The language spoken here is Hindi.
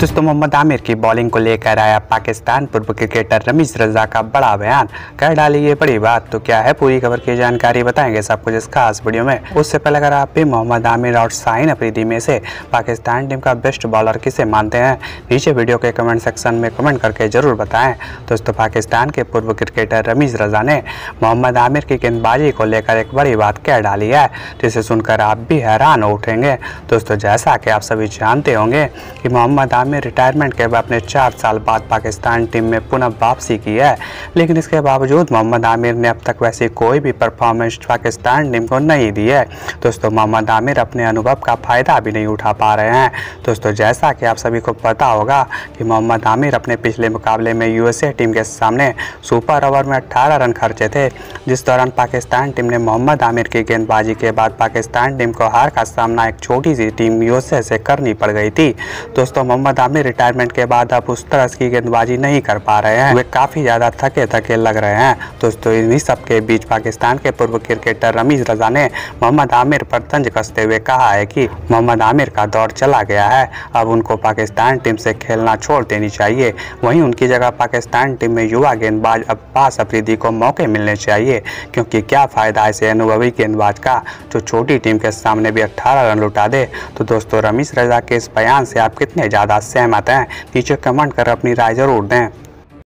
दोस्तों, मोहम्मद आमिर की बॉलिंग को लेकर आया पाकिस्तान। पूर्व क्रिकेटर रमीज रजा का बड़ा बयान। कर डाली, ये बड़ी बात तो क्या है? पूरी खबर की जानकारी बताएँगे सब कुछ इस खास वीडियो में। उससे पहले अगर आप भी मोहम्मद आमिर और साइन अफरीदी में से पाकिस्तान टीम का बेस्ट बॉलर किसे मानते हैं, नीचे वीडियो के कमेंट सेक्शन में कमेंट करके ज़रूर बताएँ। दोस्तों, पाकिस्तान के पूर्व क्रिकेटर रमीज रजा ने मोहम्मद आमिर की गेंदबाजी को लेकर एक बड़ी बात कह डाली है, जिसे सुनकर आप भी हैरान उठेंगे। दोस्तों, जैसा कि आप सभी जानते होंगे कि मोहम्मद आमिर रिटायरमेंट के बाद अपने चार साल बाद पाकिस्तान टीम में पुनः वापसी की है। लेकिन इसके बावजूद मोहम्मद आमिर ने अब तक वैसी कोई भी परफॉर्मेंस पाकिस्तान टीम को नहीं दी है। दोस्तों, मोहम्मद आमिर अपने अनुभव का फ़ायदा भी नहीं उठा पा रहे हैं। दोस्तों, जैसा कि आप सभी को पता होगा कि मोहम्मद आमिर अपने पिछले मुकाबले में यूएसए टीम के सामने सुपर ओवर में अट्ठारह रन खर्चे थे, जिस दौरान पाकिस्तान टीम ने मोहम्मद आमिर की गेंदबाजी के बाद पाकिस्तान टीम को हार का सामना एक छोटी सी टीम यूएसए से करनी पड़ गई थी। दोस्तों, मोहम्मद आमिर रिटायरमेंट के बाद अब उस तरह की गेंदबाजी नहीं कर पा रहे हैं। वे काफ़ी ज़्यादा थके थके लग रहे हैं। दोस्तों, इन्हीं सब के बीच पाकिस्तान के पूर्व क्रिकेटर रमीज रजा ने मोहम्मद आमिर पर तंज कसते हुए कहा है कि मोहम्मद आमिर का दौर चला गया है। अब उनको पाकिस्तान टीम से खेलना छोड़ देनी चाहिए। वहीं उनकी जगह पाकिस्तान टीम में युवा गेंदबाज अब्बास अफरीदी को मौके मिलने चाहिए। क्योंकि क्या फ़ायदा ऐसे अनुभवी गेंदबाज का? जो छोटी टीम के सामने भी अट्ठारह रन लुटा दे। तो दोस्तों, रमीज रजा के इस बयान से आप कितने ज़्यादा सहमत है। नीचे कमेंट कर अपनी राय ज़रूर दें।